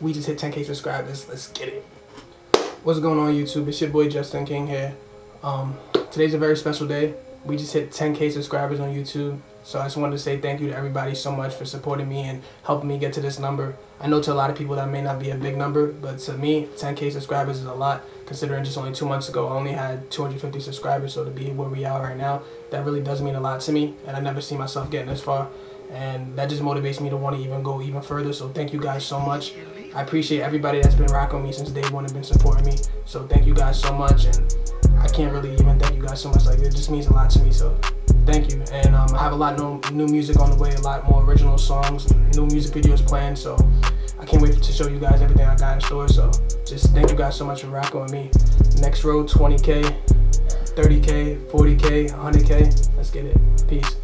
We just hit 10k subscribers. Let's get it. What's going on YouTube? It's your boy Justin King here. Um, today's a very special day. We just hit 10k subscribers on YouTube. So I just wanted to say thank you to everybody so much for supporting me and helping me get to this number. I know to a lot of people that may not be a big number, but to me, 10k subscribers is a lot considering just only two months ago I only had 250 subscribers. So to be where we are right now, that really does mean a lot to me. And I never see myself getting this far. And that just motivates me to want to even go even further. So thank you guys so much. I appreciate everybody that's been rocking me since day one and been supporting me. So thank you guys so much. And I can't really even thank you guys so much. Like it just means a lot to me. So thank you. And um, I have a lot of new music on the way, a lot more original songs, new music videos planned. So I can't wait to show you guys everything I got in store. So just thank you guys so much for rocking with me. Next road, 20K, 30K, 40K, 100K. Let's get it. Peace.